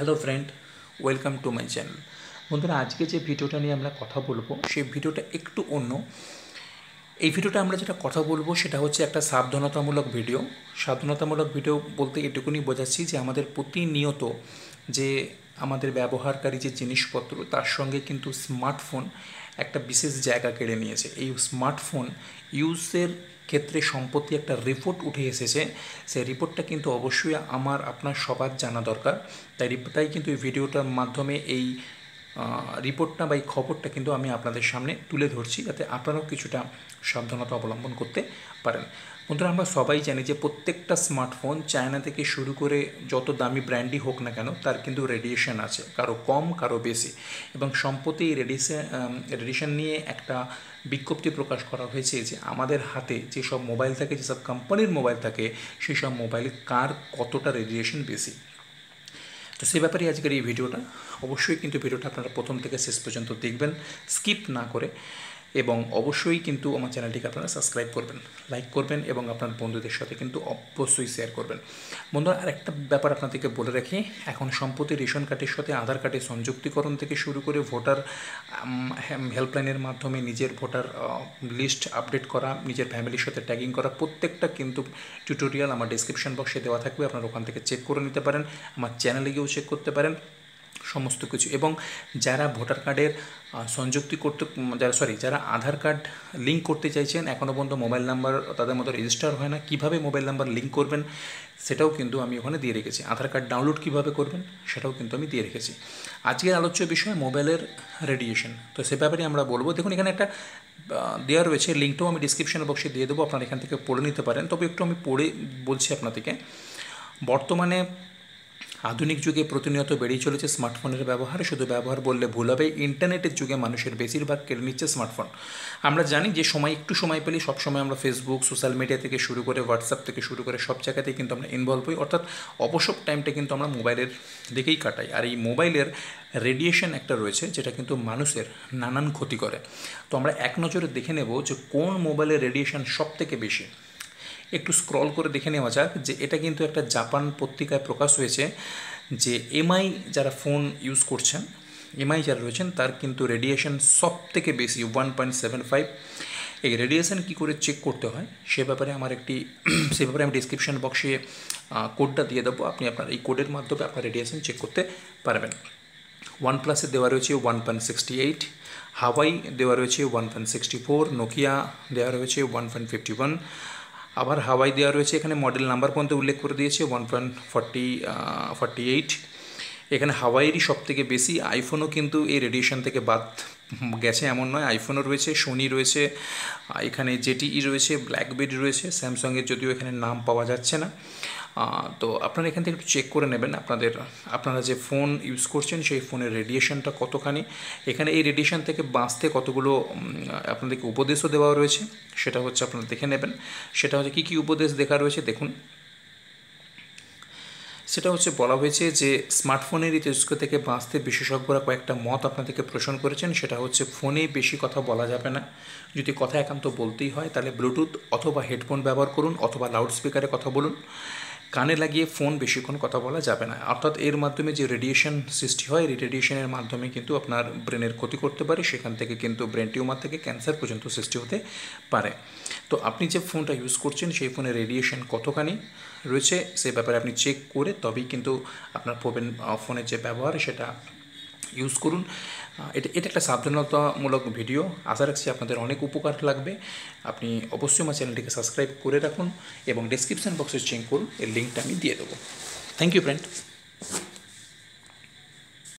Hello friend welcome to my channel বন্ধুরা, আজকে যে ভিডিওটা নিয়ে আমরা কথা বলব, সেই ভিডিওটা একটু অন্য। এই ভিডিওটা আমরা যেটা কথা বলব, সেটা হচ্ছে একটা সাবধানতামূলক ভিডিও। সাবধানতামূলক ভিডিও বলতে এটুকুনি বোঝাচ্ছি যে, আমাদের প্রতিনিয়ত যে আমাদের ব্যবহারকারী যে জিনিসপত্র, তার সঙ্গে কিন্তু স্মার্টফোন একটা বিশেষ জায়গা কেড়ে নিয়েছে। এই স্মার্টফোন ইউজের ক্ষেত্রে সম্প্রতি একটা রিপোর্ট উঠে এসেছে। সেই রিপোর্টটা কিন্তু অবশ্যই আমার, আপনার সবার জানা দরকার। তাই তাই কিন্তু এই ভিডিওটার মাধ্যমে এই রিপোর্টটা বা এই খবরটা কিন্তু আমি আপনাদের সামনে তুলে ধরছি যাতে আপনারাও কিছুটা সাবধানতা অবলম্বন করতে পারেন। বন্ধুরা, আমরা সবাই জানি যে প্রত্যেকটা স্মার্টফোন চায়না থেকে শুরু করে যত দামি ব্র্যান্ডই হোক না কেন, তার কিন্তু রেডিয়েশন আছে, কারও কম, কারও বেশি। এবং সম্প্রতি রেডিয়েশন রেডিয়েশন নিয়ে একটা বিজ্ঞপ্তি প্রকাশ করা হয়েছে যে আমাদের হাতে যেসব মোবাইল থাকে, যেসব কোম্পানির মোবাইল থাকে সেই সব মোবাইলে কার কতটা রেডিয়েশন বেশি? তো সে ব্যাপারেই আজকের এই ভিডিওটা। অবশ্যই কিন্তু ভিডিওটা আপনারা প্রথম থেকে শেষ পর্যন্ত দেখবেন। স্কিপ না করে। এবং অবশ্যই কিন্তু আমার চ্যানেলটিকে আপনারা সাবস্ক্রাইব করবেন, লাইক করবেন এবং আপনার বন্ধুদের সাথে কিন্তু অবশ্যই শেয়ার করবেন। বন্ধুরা, আরেকটা ব্যাপার আপনাদেরকে বলে রাখি, এখন সম্প্রতি রেশন কার্ডের সাথে আধার কার্ডের সংযুক্তিকরণ থেকে শুরু করে ভোটার হেল্পলাইনের মাধ্যমে নিজের ভোটার লিস্ট আপডেট করা, নিজের ফ্যামিলির সাথে ট্যাগিং করা, প্রত্যেকটা কিন্তু টিউটোরিয়াল আমার ডিসক্রিপশন বক্সে দেওয়া থাকবে, আপনারা ওখান থেকে চেক করে নিতে পারেন, আমার চ্যানেলে গিয়েও চেক করতে পারেন। সমস্ত কিছু। এবং যারা ভোটার কার্ডের সংযুক্তি করতে যারা সরি যারা আধার কার্ড লিঙ্ক করতে চাইছেন এখনও পর্যন্ত মোবাইল নাম্বার তাদের মতো রেজিস্টার হয় না। কীভাবে মোবাইল নাম্বার লিঙ্ক করবেন সেটাও কিন্তু আমি ওখানে দিয়ে রেখেছি। আধার কার্ড ডাউনলোড কীভাবে করবেন সেটাও কিন্তু আমি দিয়ে রেখেছি। আজকের আলোচ্য বিষয় মোবাইলের রেডিয়েশন তো সে ব্যাপারে আমরা বলব। দেখুন, এখানে একটা দেওয়া রয়েছে লিঙ্কটাও আমি ডিসক্রিপশন বক্সে দিয়ে দেবো। আপনারা এখান থেকে পড়ে নিতে পারেন। তবে একটু আমি পড়ে বলছি আপনাদেরকে। বর্তমানে আধুনিক যুগে প্রতিনিয়ত বেড়েই চলেছে স্মার্টফোনের ব্যবহার। শুধু ব্যবহার বললে ভুল হবে ইন্টারনেটের যুগে মানুষের বেশিরভাগ কেড়ে নিচ্ছে স্মার্টফোন আমরা জানি যে সময়, একটু সময় পেলেই সবসময় আমরা ফেসবুক সোশ্যাল মিডিয়া থেকে শুরু করে হোয়াটসঅ্যাপ থেকে শুরু করে সব জায়গাতেই কিন্তু আমরা ইনভলভ হই। অর্থাৎ অবসর টাইমটা কিন্তু আমরা মোবাইলের দিকেই কাটাই। আর এই মোবাইলের রেডিয়েশন একটা রয়েছে, যেটা কিন্তু মানুষের নানান ক্ষতি করে। তো আমরা এক নজরে দেখে নেব যে কোন মোবাইলের রেডিয়েশন সব থেকে বেশি। একটু স্ক্রল করে দেখে নেওয়া যাক যে এটা কিন্তু একটা জাপান পত্রিকায় প্রকাশ হয়েছে যে এমআই যারা ফোন ইউজ করছেন, এমআই যারা রয়েছেন, তার কিন্তু রেডিয়েশন সব থেকে বেশি ওয়ান পয়েন্ট সেভেন ফাইভ এই রেডিয়েশন কী করে চেক করতে হয়, সে ব্যাপারে আমার একটি, সে ব্যাপারে আমি ডিসক্রিপশন বক্সে কোডটা দিয়ে দেবো। আপনি আপনার এই কোডের মাধ্যমে আপনার রেডিয়েশন চেক করতে পারবেন। ওয়ান প্লাসে দেওয়া রয়েছে one point sixty eight Huawei দেওয়া রয়েছে one point sixty four Nokia দেওয়া রয়েছে ওয়ান পয়েন্ট ফিফটি ওয়ান আবার হাওয়াই দেওয়া রয়েছে। এখানে মডেল নাম্বার পর্যন্ত উল্লেখ করে দিয়েছে one point forty forty eight এখানে হাওয়াইয়েরই সব থেকে বেশি। আইফোনও কিন্তু এই রেডিয়েশন থেকে বাদ গেছে, এমন নয়। আইফোনও রয়েছে সোনি রয়েছে এখানে জেটিই রয়েছে ব্ল্যাকবেরি রয়েছে স্যামসাংয়ের যদিও এখানে নাম পাওয়া যাচ্ছে না। তো আপনারা এখান থেকে একটু চেক করে নেবেন আপনাদের, আপনারা যে ফোন ইউজ করছেন, সেই ফোনের রেডিয়েশনটা কতখানি। এখানে এই রেডিয়েশন থেকে বাঁচতে কতগুলো আপনাদেরকে উপদেশও দেওয়া রয়েছে, সেটা হচ্ছে আপনারা দেখে নেবেন। সেটা হচ্ছে কী কী উপদেশ দেখা রয়েছে, দেখুন। সেটা হচ্ছে বলা হয়েছে যে স্মার্টফোনের এই তেজস্ক্র থেকে বাঁচতে বিশেষজ্ঞরা কয়েকটা মত আপনাদেরকে প্রশ্ন করেছেন, সেটা হচ্ছে ফোনে বেশি কথা বলা যাবে না। যদি কথা একান্ত বলতেই হয়, তাহলে ব্লুটুথ অথবা হেডফোন ব্যবহার করুন, অথবা লাউডস্পিকারে কথা বলুন। কানে লাগিয়ে ফোন বেশিক্ষণ কথা বলা যাবে না। অর্থাৎ এর মাধ্যমে যে রেডিয়েশন সৃষ্টি হয় এই রেডিয়েশনের মাধ্যমে কিন্তু আপনার ব্রেনের ক্ষতি করতে পারে। সেখান থেকে কিন্তু ব্রেন টিউমার থেকে ক্যান্সার পর্যন্ত সৃষ্টি হতে পারে। তো আপনি যে ফোনটা ইউজ করছেন, সেই ফোনের রেডিয়েশন কতখানি রয়েছে, সে ব্যাপারে আপনি চেক করে তবেই কিন্তু আপনার ফোন ফোনের যে ব্যবহার, সেটা ইউজ করুন। এটা এটা একটা সাবধানতামূলক ভিডিও আশা রাখছি আপনাদের অনেক উপকার লাগবে। আপনি অবশ্যই আমার চ্যানেলটিকে সাবস্ক্রাইব করে রাখুন এবং ডিসক্রিপশান বক্সে চেঞ্জ করুন। এর লিঙ্কটা আমি দিয়ে দেবো। Thank you friend